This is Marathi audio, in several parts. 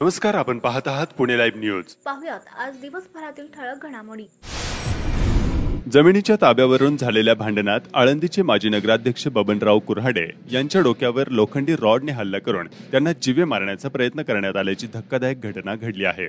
नमस्कार आपण पाहत आहात पुणे लाईव्ह न्यूज. पाहुयात आज दिवसभरातील ठळक घडामोडी. जमिनीच्या ताब्यावरून झालेल्या भांडणात आळंदीचे माजी नगराध्यक्ष बबनराव कुऱ्हाडे यांच्या डोक्यावर लोखंडी रॉडने हल्ला करून त्यांना जीवे मारण्याचा प्रयत्न करण्यात आल्याची धक्कादायक घटना घडली आहे.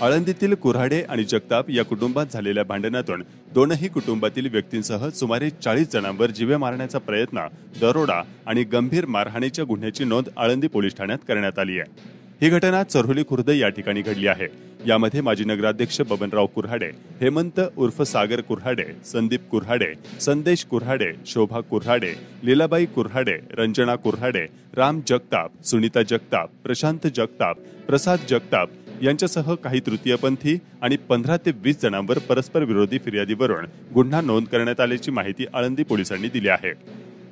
आळंदीतील कुऱ्हाडे आणि जगताप या कुटुंबात झालेल्या भांडणातून दोनही कुटुंबातील व्यक्तींसह सुमारे चाळीस जणांवर जीवे मारण्याचा प्रयत्न दरोडा आणि गंभीर मारहाणीच्या गुन्ह्याची नोंद आळंदी पोलीस ठाण्यात करण्यात आली आहे. ही घटना चरहोली खुर्द या ठिकाणी घडली आहे. यामध्ये माजी नगराध्यक्ष बबनराव कुऱ्हाडे हेमंत उर्फ सागर कुऱ्हाडे संदीप कुऱ्हाडे संदेश कुऱ्हाडे शोभा कुऱ्हाडे लीलाबाई कुऱ्हाडे रंजना कुऱ्हाडे राम जगताप सुनीता जगताप प्रशांत जगताप प्रसाद जगताप यांच्यासह काही तृतीयपंथी आणि पंधरा ते वीस जणांवर परस्पर विरोधी फिर्यादीवरून गुन्हा नोंद करण्यात आल्याची माहिती आळंदी पोलिसांनी दिली आहे.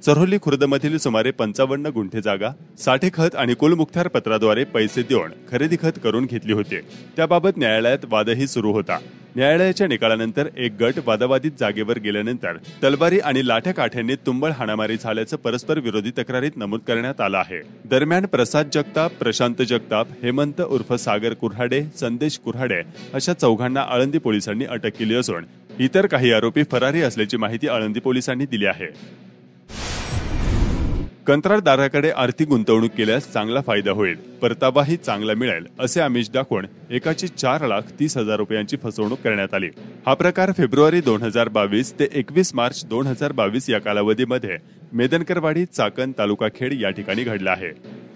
चरोली खुर्दमधील सुमारे पंचावन्न गुंठे जागा साठे खत आणि कुलमुखत्यार पत्राद्वारे पैसे देऊन खरेदी खत करून घेतली होती. त्याबाबत न्यायालयात वादही सुरू होता. न्यायालयाच्या निकालानंतर एक गट वादावादित जागेवर गेल्यानंतर तलवारी आणि लाठ्या काठ्यांनी तुंबळ हाणामारी झाल्याचं परस्पर विरोधी तक्रारीत नमूद करण्यात आलं आहे. दरम्यान प्रसाद जगताप प्रशांत जगताप हेमंत उर्फ सागर कुऱ्हाडे संदेश कुऱ्हाडे अशा चौघांना आळंदी पोलिसांनी अटक केली असून इतर काही आरोपी फरारी असल्याची माहिती आळंदी पोलिसांनी दिली आहे. कंत्राटदाराकडे आर्थिक गुंतवणूक केल्यास चांगला फायदा होईल परतावाही चांगला मिळेल असे आमिष दाखवून एकाची चार लाख तीस हजार रुपयांची फसवणूक करण्यात आली. हा प्रकार फेब्रुवारी दोन हजार बावीस ते एकवीस मार्च दोन हजार बावीस या कालावधीमध्ये मेदनकरवाडी चाकण तालुका खेड या ठिकाणी घडला आहे.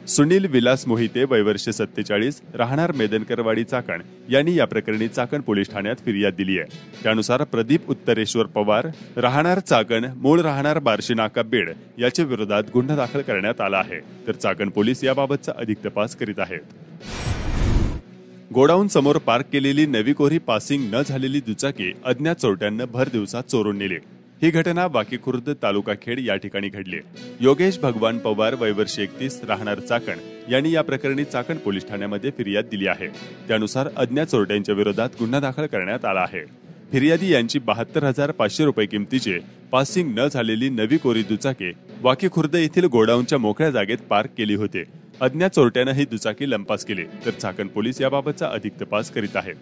सुनील विलास मोहिते वयवर्ष सत्तेचाळीस राहणार मेदनकरवाडी चाकण यांनी या प्रकरणी चाकण पोलीस ठाण्यात फिर्याद दिली आहे. त्यानुसार प्रदीप उत्तरेश्वर पवार राहणार चाकण मूळ राहणार बार्शी नाका बीड याच्या विरोधात गुन्हा दाखल करण्यात आला आहे. तर चाकण पोलीस याबाबतचा अधिक तपास करीत आहेत. गोडाऊन समोर पार्क केलेली नवी कोरी पासिंग न झालेली दुचाकी अज्ञात चोरट्यांना भर दिवसात चोरून नेली. ही घटना बाकी खुर्द तालुका खेड या ठिकाणी घडली. योगेश भगवान पवार वयवर्षी एकतीस राहणार चाकण यांनी या प्रकरणी चाकण पोलीस ठाण्यामध्ये फिर्याद दिली आहे. त्यानुसार अज्ञात चोरट्यांच्या विरोधात गुन्हा दाखल करण्यात आला आहे. फिर्यादी यांची बहात्तर हजार पाचशे रुपये किमतीचे पासिंग न झालेली नवी कोरी दुचाकी वाकी खुर्द येथील गोडाऊनच्या मोकळ्या जागेत पार्क केली होती. अज्ञात चोरट्यानं ही दुचाकी लंपास केली तर चाकण पोलीस याबाबतचा अधिक तपास करीत आहेत.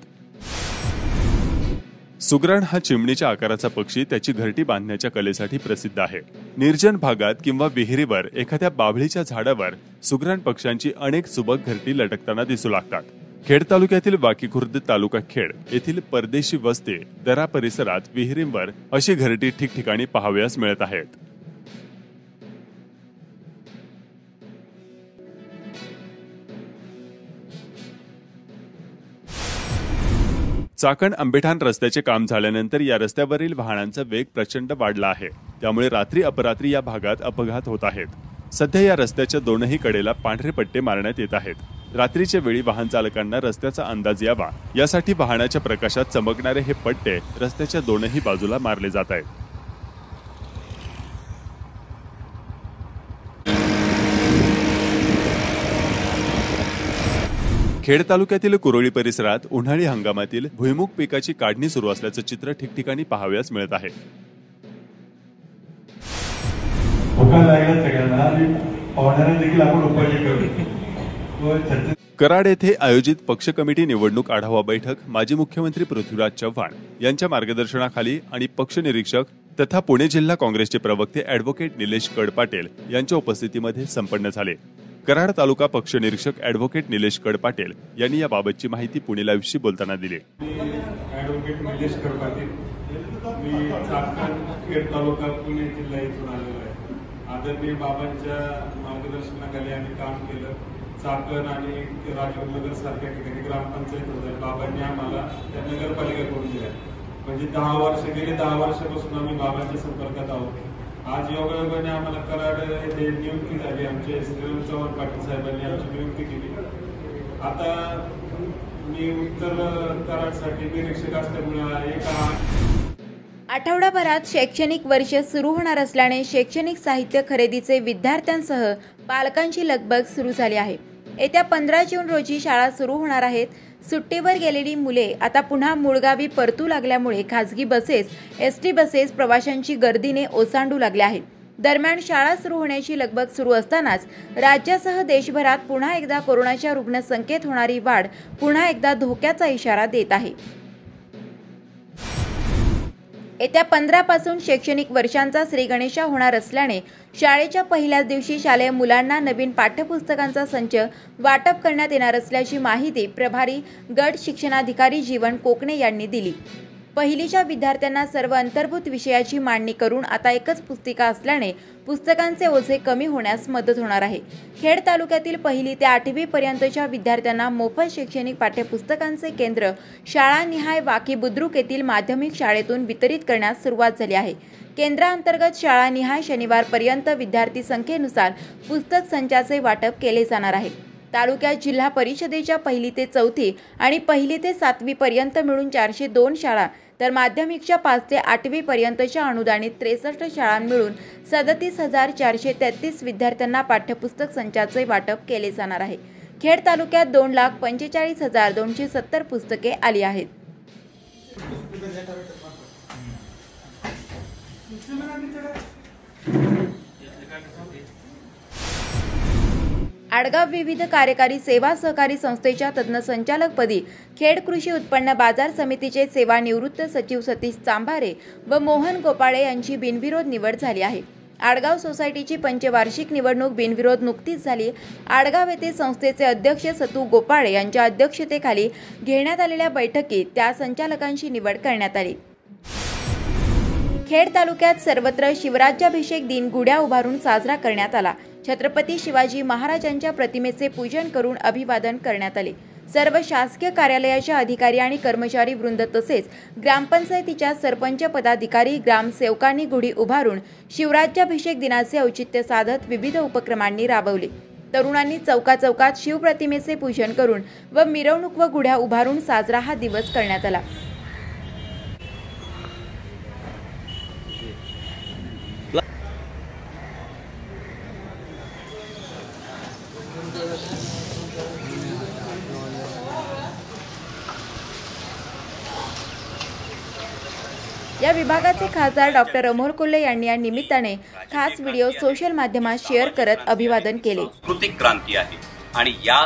सुगरण हा चिमणीच्या आकाराचा पक्षी त्याची घरटी बांधण्याच्या कलेसाठी प्रसिद्ध आहे. निर्जन भागात किंवा विहिरीवर एखाद्या बाभळीच्या झाडावर सुगरण पक्ष्यांची अनेक सुबक घरटी लटकताना दिसू लागतात. खेड तालुक्यातील वाकी खुर्द तालुका खेड येथील परदेशी वस्ती दरा परिसरात विहिरींवर अशी घरटी ठिकठिकाणी पाहावयास मिळत आहेत. चाकण आंबेठाण रस्त्याचे काम झाल्यानंतर या रस्त्यावरील वाहनांचा वेग प्रचंड वाढला आहे. त्यामुळे रात्री अपरात्री या भागात अपघात होत आहेत. सध्या या रस्त्याच्या दोनही कडेला पांढरे पट्टे मारण्यात येत आहेत. रात्रीच्या वेळी वाहन चालकांना रस्त्याचा अंदाज यावा. यासाठी वाहनाच्या प्रकाशात चमकणारे हे पट्टे रस्त्याच्या दोनही बाजूला मारले जात आहेत. खेड तालुक्यातील कुरोळी परिसरात उन्हाळी हंगामातील भुईमुग पिकाची काढणी सुरू असल्याचं चित्र ठिकठिकाणी पाहावयास मिळत आहे. कराड येथे आयोजित पक्ष कमिटी निवडणूक आढावा बैठक माजी मुख्यमंत्री पृथ्वीराज चव्हाण यांच्या मार्गदर्शनाखाली आणि पक्ष निरीक्षक तथा पुणे जिल्हा काँग्रेसचे प्रवक्ते अॅडव्होकेट निलेश कडपाटेल यांच्या उपस्थितीमध्ये संपन्न झाले. कराड तालुका पक्ष निरीक्षक अॅडव्होकेट निलेश कडपाटेल यांनी याबाबतची माहिती पुणे लाईव्हशी बोलताना दिली. ॲडव्होकेट निलेश कडपाटील. मी चाकण खेड तालुका पुणे जिल्हा इथून आलेलो आहे. आदरणीय बाबांच्या मार्गदर्शनाखाली आम्ही काम केलं. चाकण आणि राजवनगर सारख्या ठिकाणी ग्रामपंचायत होत्या बाबांनी आम्हाला त्या नगरपालिका करून दिल्या. म्हणजे दहा वर्ष गेले दहा वर्षापासून आम्ही बाबांच्या संपर्कात आहोत. आज योगायोगाने आम्हाला कराड येथे नियुक्ती झाली. आमचे श्रीराम चव्हाण पाटील साहेबांनी आमची नियुक्ती केली. आता मी उत्तर कराडसाठी निरीक्षक असल्यामुळे एका आठवडाभरात शैक्षणिक वर्ष सुरू होणार असल्याने शैक्षणिक साहित्य खरेदीचे विद्यार्थ्यांसह पालकांची लगबग सुरू झाली आहे. येत्या पंधरा जून रोजी शाळा सुरू होणार आहेत. सुट्टीवर गेलेली मुले आता पुन्हा मूळगावी परतू लागल्यामुळे खासगी बसेस एस टी बसेस प्रवाशांची गर्दीने ओसांडू लागल्या आहेत. दरम्यान शाळा सुरू होण्याची लगबग सुरू असतानाच राज्यासह देशभरात पुन्हा एकदा कोरोनाच्या रुग्णसंख्येत होणारी वाढ पुन्हा एकदा धोक्याचा इशारा देत आहे. येत्या पंधरापासून शैक्षणिक वर्षांचा श्रीगणेशा होणार असल्याने शाळेच्या पहिल्याच दिवशी शालेय मुलांना नवीन पाठ्यपुस्तकांचा संच वाटप करण्यात येणार असल्याची माहिती प्रभारी गट शिक्षणाधिकारी जीवन कोकणे यांनी दिली. पहिलीच्या विद्यार्थ्यांना सर्व अंतर्भूत विषयाची मांडणी करून आता एकच पुस्तिका असल्याने पुस्तकांचे ओझे कमी होण्यास मदत होणार आहे. खेड तालुक्यातील पहिली ते आठवी पर्यंतच्या विद्यार्थ्यांना मोफत शैक्षणिक पाठ्यपुस्तकांचे केंद्र शाळानिहाय वाकी बुद्रुक येथील माध्यमिक शाळेतून वितरित करण्यास सुरुवात झाली आहे. केंद्रांतर्गत शाळानिहाय शनिवारपर्यंत विद्यार्थी संख्येनुसार पुस्तक संचाचे वाटप केले जाणार आहे. तालुक्यात जिल्हा परिषदेच्या पहिली ते चौथी आणि पहिली ते सातवी पर्यंत मिळून चारशे दोन शाळा तर माध्यमिकच्या पाच ते आठवी पर्यंतच्या अनुदानित त्रेसष्ट शाळा मिळून सदतीस हजार चारशे तेहतीस विद्यार्थ्यांना पाठ्यपुस्तक संचाचे वाटप केले जाणार आहे. खेड तालुक्यात दोन लाख पंचेचाळीस हजार दोनशे सत्तर पुस्तके आली आहेत. आडगाव विविध कार्यकारी सेवा सहकारी संस्थेच्या तज्ज्ञ संचालकपदी खेड कृषी उत्पन्न बाजार समितीचे सेवानिवृत्त सचिव सतीश चांभारे व मोहन गोपाळे यांची बिनविरोध निवड झाली आहे. आडगाव सोसायटीची पंचवार्षिक निवडणूक बिनविरोध नुकतीच झाली. आडगाव येथे संस्थेचे अध्यक्ष सतू गोपाळे यांच्या अध्यक्षतेखाली घेण्यात आलेल्या बैठकीत त्या संचालकांची निवड करण्यात आली. खेड तालुक्यात सर्वत्र शिवराज्याभिषेक दिन गुड्या उभारून साजरा करण्यात आला. छत्रपती शिवाजी महाराजांच्या प्रतिमेचे पूजन करून अभिवादन करण्यात आले. सर्व शासकीय कार्यालयाच्या अधिकारी आणि कर्मचारी वृंद तसेच ग्रामपंचायतीच्या सरपंच पदाधिकारी ग्रामसेवकांनी गुढी उभारून शिवराज्याभिषेक दिनाचे औचित्य साधत विविध उपक्रमांनी राबवले. तरुणांनी चौका चौकात शिवप्रतिमेचे पूजन करून व मिरवणूक व गुढ्या उभारून साजरा हा दिवस करण्यात आला. या विभागाचे खासदार डॉक्टर अमोल कोल्हे यांनी या निमित्ताने खास व्हिडिओ सोशल माध्यमात शेअर करत अभिवादन केले. कृतिक क्रांती आहे आणि या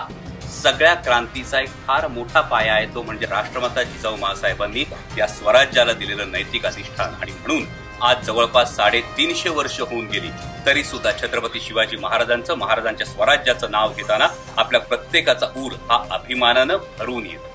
सगळ्या क्रांतीचा एक फार मोठा पाया आहे तो म्हणजे राष्ट्रमाता जिजाऊ महासाहेबांनी या स्वराज्याला दिलेलं नैतिक अधिष्ठान. आणि म्हणून आज जवळपास साडेतीनशे वर्ष होऊन गेली तरी सुद्धा छत्रपती शिवाजी महाराजांचं महाराजांच्या स्वराज्याचं नाव घेताना आपल्या प्रत्येकाचा ऊर हा अभिमानानं भरून येतो.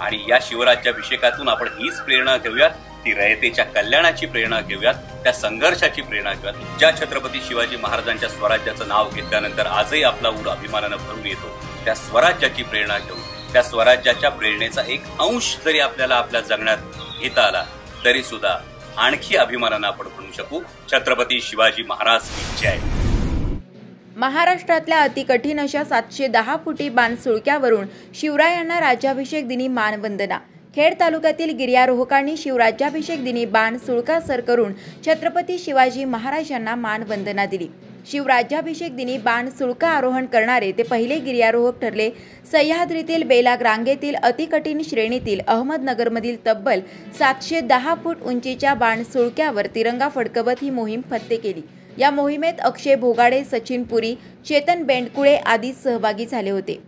आणि या शिवराज्याभिषेकातून आपण हीच प्रेरणा घेऊयात ती रयतेच्या कल्याणाची प्रेरणा घेऊयात त्या संघर्षाची प्रेरणा घेऊयात. ज्या छत्रपती शिवाजी महाराजांच्या स्वराज्याचं नाव घेतल्यानंतर आजही आपला ऊर अभिमानानं भरून येतो त्या स्वराज्याची प्रेरणा घेऊन त्या स्वराज्याच्या प्रेरणेचा एक अंश जरी आपल्याला आपल्या जगण्यात घेता आला तरी सुद्धा आणखी अभिमानानं आपण म्हणू शकू छत्रपती शिवाजी महाराज जय. महाराष्ट्रातल्या अतिकठीण अशा सातशे दहा फुटी बाणसुळक्यावरून शिवरायांना राज्याभिषेक दिनी मानवंदना. खेड तालुक्यातील गिर्यारोहकांनी शिवराज्याभिषेक दिनी बाण सुळका सर करून छत्रपती शिवाजी महाराजांना मानवंदना दिली. शिवराज्याभिषेक दिनी बाण सुळका आरोहण करणारे ते पहिले गिर्यारोहक ठरले. सह्याद्रीतील बेलाग रांगेतील अतिकठीण श्रेणीतील अहमदनगरमधील तब्बल सातशे दहा फूट उंचीच्या बाण सुळक्यावर तिरंगा फडकवत ही मोहीम फत्ते केली. या मोहिमेत अक्षय भोगाडे सचिन पुरी चेतन बेंडकुळे आदी सहभागी झाले होते.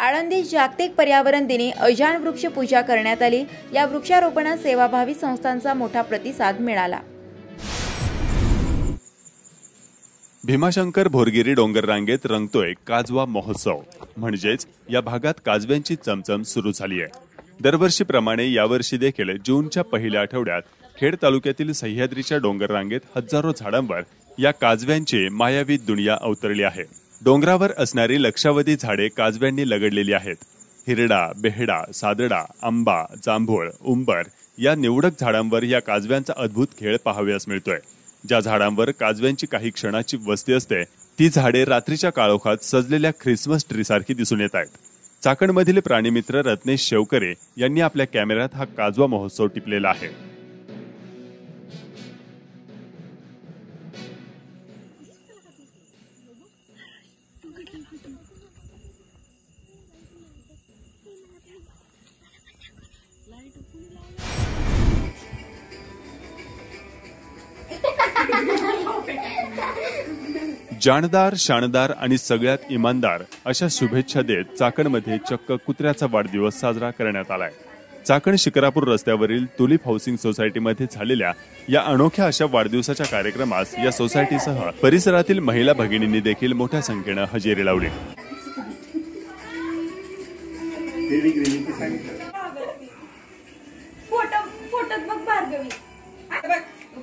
आळंदी जागतिक पर्यावरण दिनी अजान वृक्ष पूजा करण्यात आली. या वृक्षारोपणात सेवाभावी संस्थांचा मोठा प्रतिसाद मिळाला. भीमाशंकर भोरगिरी डोंगर रांगेत रंगतोय काजवा महोत्सव. म्हणजेच या भागात काजव्यांची चमचम सुरू झाली आहे दरवर्षीप्रमाणे यावर्षी देखील जूनच्या पहिल्या आठवड्यात खेड तालुक्यातील सह्याद्रीच्या डोंगर रांगेत हजारो झाडांवर या काजव्यांची मायावी दुनिया अवतरली आहे. डोंगरावर असणारी लक्षावधी झाडे काजव्यांनी लगडलेली आहेत. हिरडा बेहडा सादडा आंबा जांभूळ उंबर या निवडक झाडांवर या काजव्यांचा अद्भुत खेळ पाहावयास मिळतोय. ज्या झाडांवर काजव्यांची काही क्षणाची वस्ती असते ती झाडे रात्रीच्या काळोखात सजलेल्या ख्रिसमस ट्री सारखी दिसून येत आहेत. चाकणमधील प्राणीमित्र रत्नेश शेवकरे यांनी आपल्या कॅमेऱ्यात हा काजवा महोत्सव टिपलेला आहे. जाणदार शानदार आणि सगळ्यात इमानदार अशा शुभेच्छा देत चाकणमध्ये चक्क कुत्र्याचा वाढदिवस साजरा करण्यात आलाय. चाकण शिकरापूर रस्त्यावरील तुलिप हाऊसिंग सोसायटीमध्ये झालेल्या या अनोख्या अशा वाढदिवसाच्या कार्यक्रमास या सोसायटीसह परिसरातील महिला भगिनींनी देखील मोठ्या संख्येनं हजेरी लावली.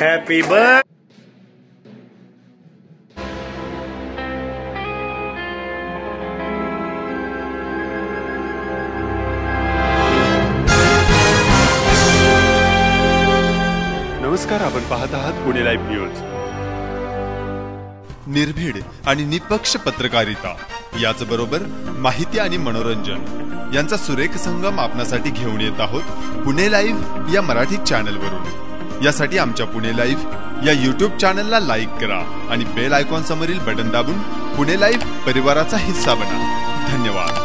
Happy birthday. नमस्कार आपण पाहत आहात पुणे लाईव्ह न्यूज निर्भीड आणि निपक्ष पत्रकारिता याच बरोबर माहिती आणि मनोरंजन यांचा सुरेख संगम आपणासाठी घेऊन येत आहोत पुणे लाईव्ह या मराठी चॅनलवरून यासाठी आमच्या पुणे लाईव्ह या युट्यूब चॅनलला लाईक करा आणि बेल आयकॉन समोरील बटन दाबून पुणे लाईव्ह परिवाराचा हिस्सा बना. धन्यवाद.